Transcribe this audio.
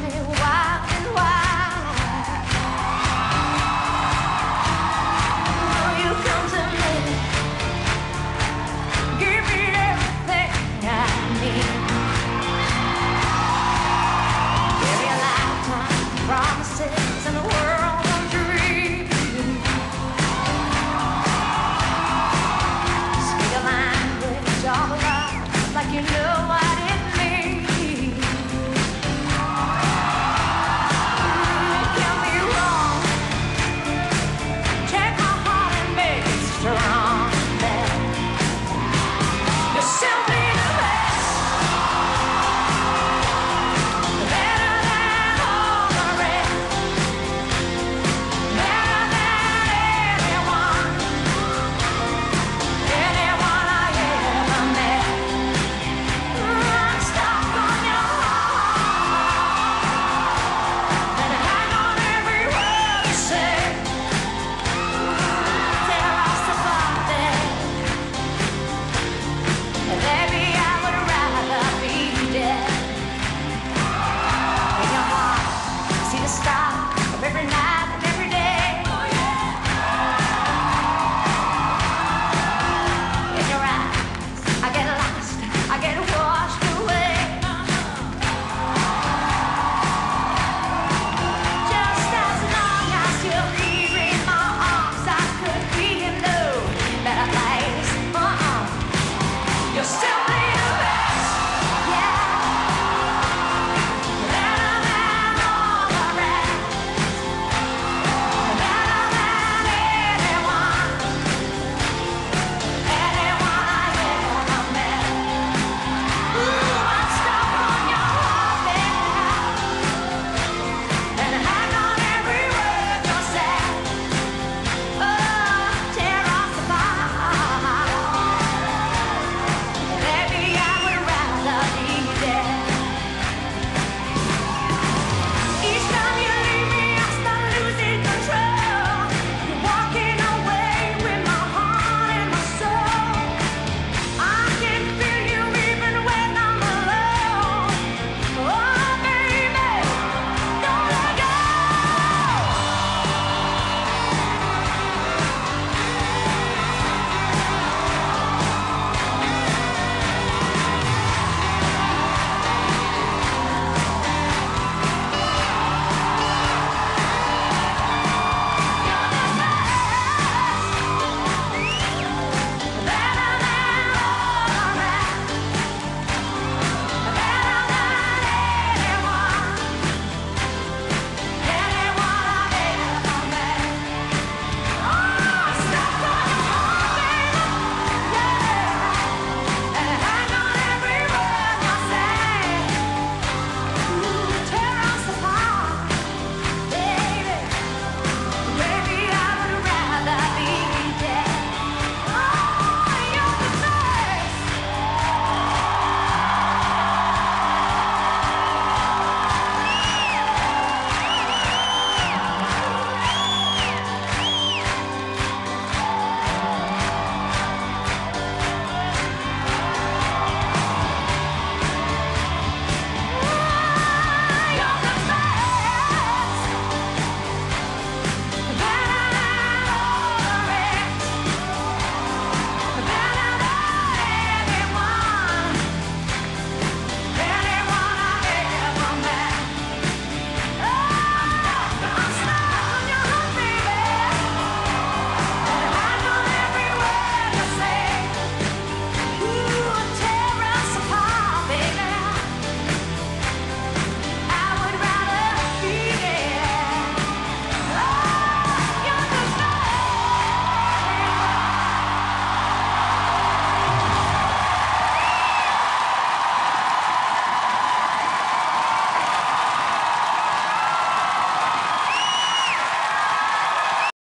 me why.